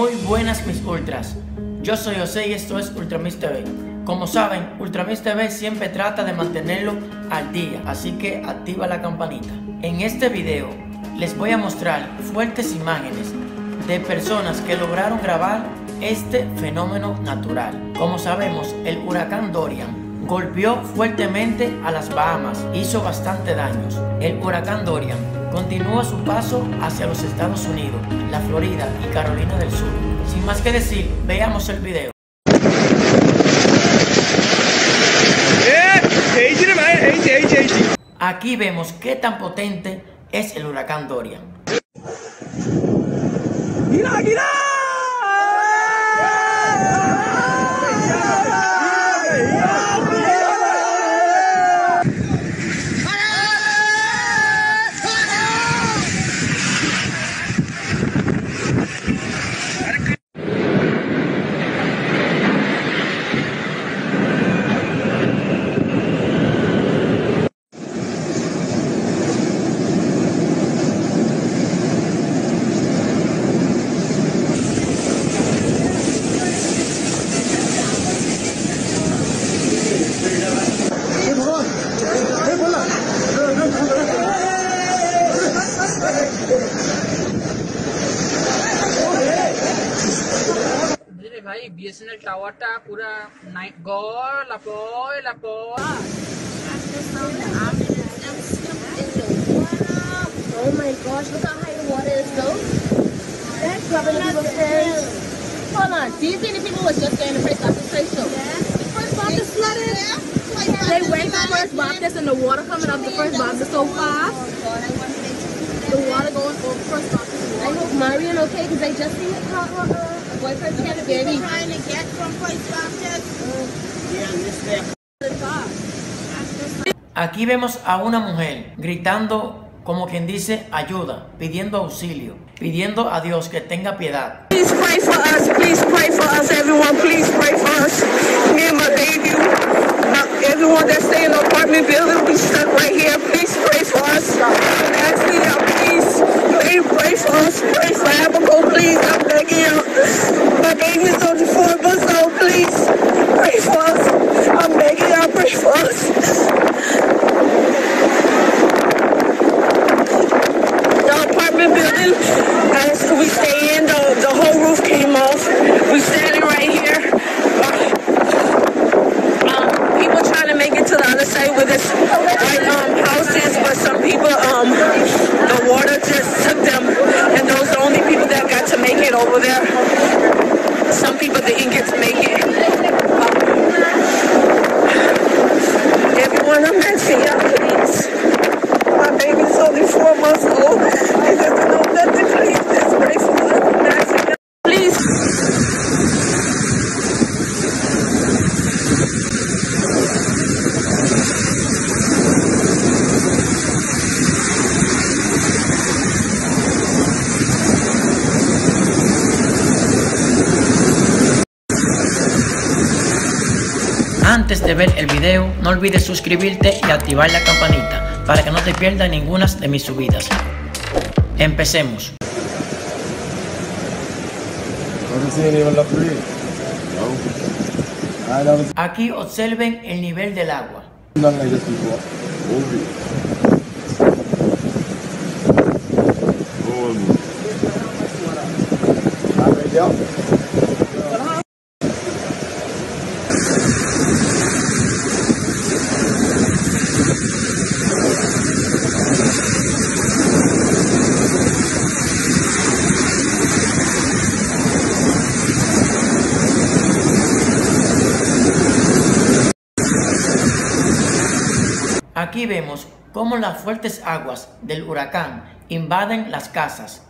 Muy buenas mis ultras. Yo soy José y esto es Ultramis TV. Como saben, Ultramis TV siempre trata de mantenerlo al día, así que activa la campanita. En este video les voy a mostrar fuertes imágenes de personas que lograron grabar este fenómeno natural. Como sabemos, el huracán Dorian golpeó fuertemente a las Bahamas, hizo bastante daños. El huracán Dorian Continúa su paso hacia los Estados Unidos, la Florida y Carolina del Sur. Sin más que decir, veamos el video. Aquí vemos qué tan potente es el huracán Dorian. ¡Mira, mira! BSNL টাওয়ারটা পুরা নাইট গড় লাপয় লাপয় Oh my gosh, look how high the water is though. That's rubbing the people's heads. Hold on, do you think the people was just getting the first Baptist place show? First Baptist flooded. They went to First Baptist and the water coming up the First Baptist so fast. The water going over First Baptist. I hope Marion okay because I just seen her, her, her Boyfriend had a baby. trying to get from First Baptist. Aquí vemos a una mujer gritando como quien dice ayuda, pidiendo auxilio, pidiendo a Dios que tenga piedad. Please pray for us. Please pray for us, everyone. Please pray for us. Me and my baby. Uh, everyone that stay in the apartment building, we stuck right here. Please pray for us. The water just took them, and those are the only people that got to make it over there. Some people didn't get to make it. Um, everyone, I'm y'all, please. My baby's only four months old. Antes de ver el video, no olvides suscribirte y activar la campanita para que no te pierdas ninguna de mis subidas. Empecemos. Aquí observen el nivel del agua. Aquí vemos cómo las fuertes aguas del huracán invaden las casas.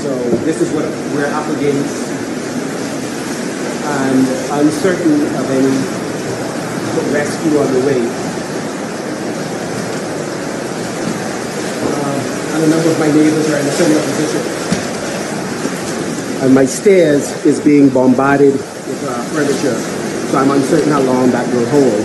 So this is what we're up against and uncertain of any rescue on the way. A number of my neighbors are in a similar position. and my stairs is being bombarded with uh, furniture, so I'm uncertain how long that will hold.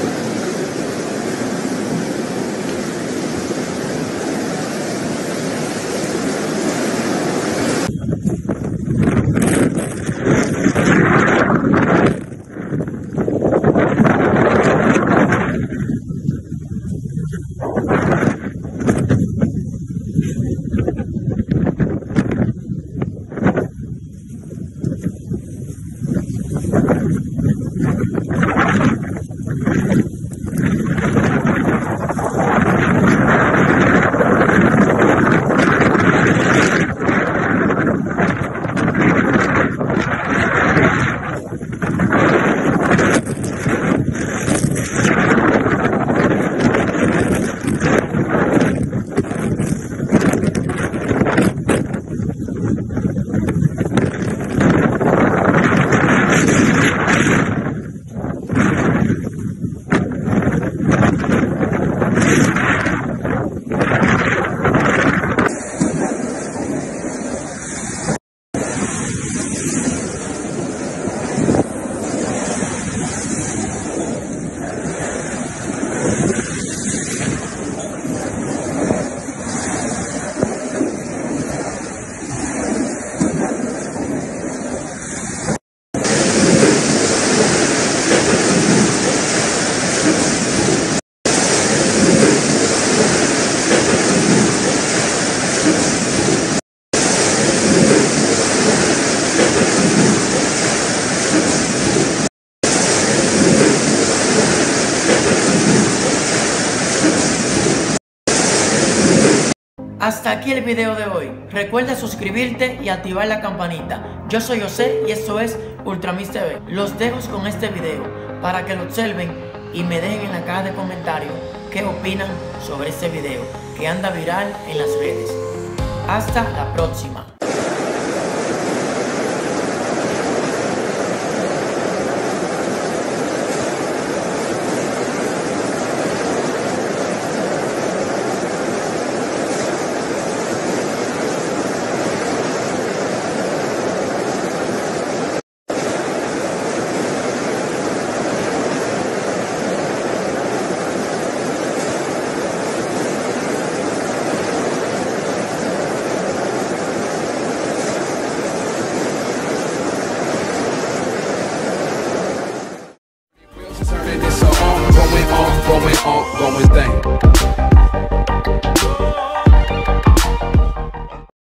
Hasta aquí el video de hoy. Recuerda suscribirte y activar la campanita. Yo soy José y esto es Ultramis TV. Los dejo con este video para que lo observen y me dejen en la caja de comentarios qué opinan sobre este video que anda viral en las redes. Hasta la próxima.